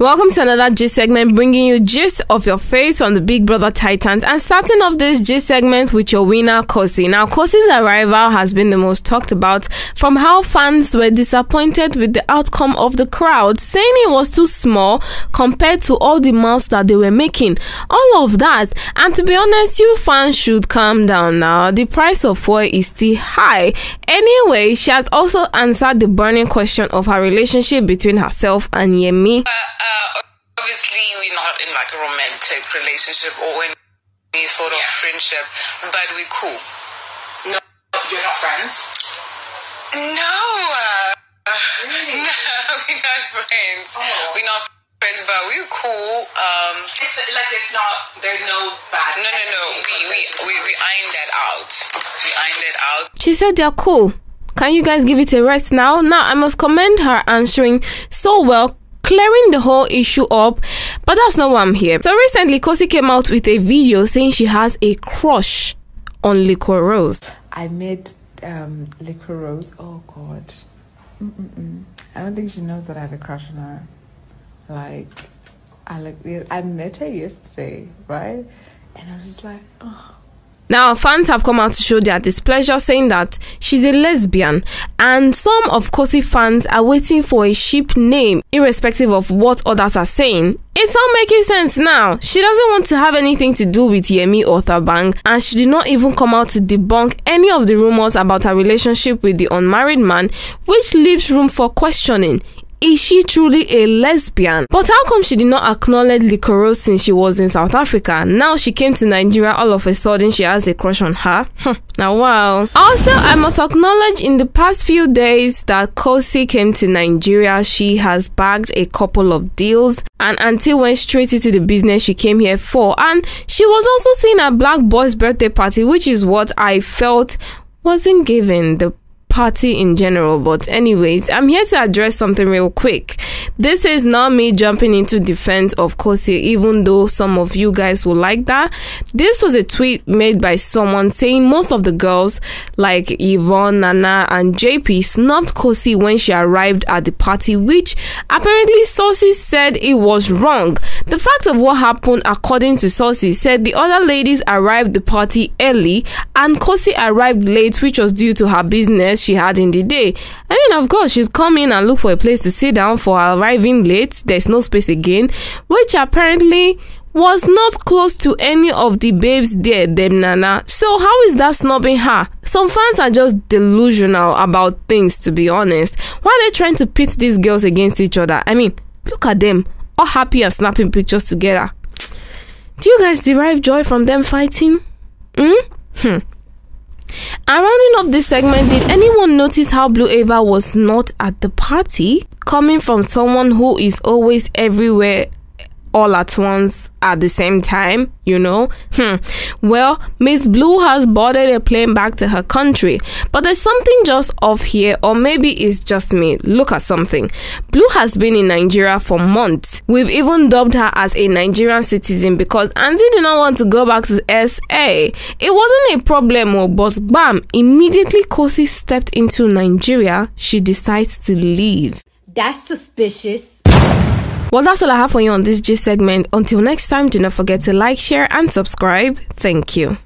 Welcome to another G segment bringing you gist of your face on the Big Brother Titans and starting off this G segment with your winner Khosi. Now Khosi's arrival has been the most talked about from how fans were disappointed with the outcome of the crowd saying it was too small compared to all the mouths that they were making. All of that and to be honest you fans should calm down now. The price of oil is still high. Anyway, she has also answered the burning question of her relationship between herself and Yemi. Uh, uh, not in like a romantic relationship or in any sort of Yeah. friendship, but we're cool. No, you're not friends. No, uh, no, we're not friends. Oh. We're not friends, but we're cool. Um, It's like it's not. There's no bad. no, no, no. We we we we ironed that out. We ironed that out. She said they're cool. Can you guys give it a rest now? Now, I must commend her answering so well, clearing the whole issue up. But that's not why I'm here. So recently, Khosi came out with a video saying she has a crush on Liquorose. I met um, Liquorose. Oh God, Mm-mm-mm. I don't think she knows that I have a crush on her. Like, I like I met her yesterday, right? And I was just like, oh. Now, fans have come out to show their displeasure, saying that she's a lesbian, and some of Kosi fans are waiting for a ship name, irrespective of what others are saying. It's all making sense now. She doesn't want to have anything to do with Yemi or Thabang, and she did not even come out to debunk any of the rumors about her relationship with the unmarried man, which leaves room for questioning. Is she truly a lesbian? But how come she did not acknowledge Likoro since she was in South Africa? Now she came to Nigeria, all of a sudden she has a crush on her. Now wow. Also, I must acknowledge in the past few days that Khosi came to Nigeria, she has bagged a couple of deals and until went straight into the business she came here for. And she was also seen at Black Boy's birthday party, which is what I felt wasn't given the party in general. But, anyways, I'm here to address something real quick. This is not me jumping into defense of Khosi, even though some of you guys will like that. This was a tweet made by someone saying most of the girls, like Yvonne, Nana, and JP, snubbed Khosi when she arrived at the party, which apparently sources said it was wrong. The fact of what happened, according to sources, said the other ladies arrived the party early and Khosi arrived late, which was due to her business she had in the day. I mean, of course, she'd come in and look for a place to sit down for arriving late. There's no space again, which apparently was not close to any of the babes there, them Nana. So how is that snubbing her? Some fans are just delusional about things, to be honest. Why are they trying to pit these girls against each other? I mean, look at them, all happy and snapping pictures together. Do you guys derive joy from them fighting? Hmm? Hmm. And rounding off this segment, did anyone notice how Blue Aiva was not at the party? Coming from someone who is always everywhere all at once at the same time, you know? Hmm. Well, Miss Blue has boarded a plane back to her country, but there's something just off here, or maybe it's just me. Look at something. Blue has been in Nigeria for months. We've even dubbed her as a Nigerian citizen because Auntie did not want to go back to SA. It wasn't a problem, oh, but bam, immediately Khosi stepped into Nigeria, she decides to leave. That's suspicious. Well, that's all I have for you on this G segment. Until next time, do not forget to like, share, and subscribe. Thank you.